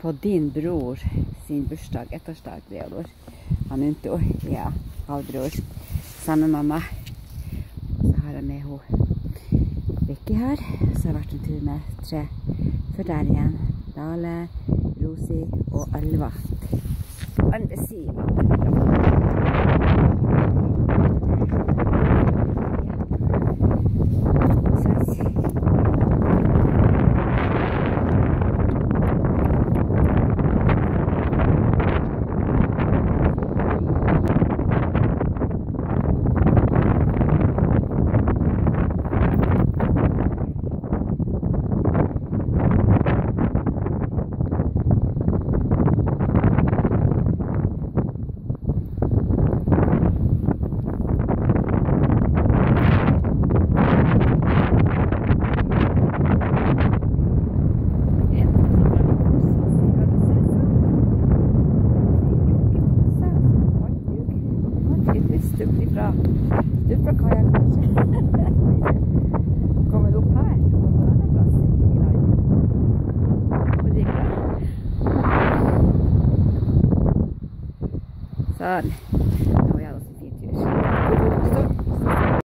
på din bror sin bursdag, ettårsdag, Reodor. Han Unto. Ja, halvbror. Meg. Og så har jeg med henne Vicky her. Så har jeg vært en tur med tre. For der igjen. Dale, Rosi og Alva. På Stup ifra Stup fra kaia, kanskje. Kommer opp her? På en annen plass i lag? På? Sånn.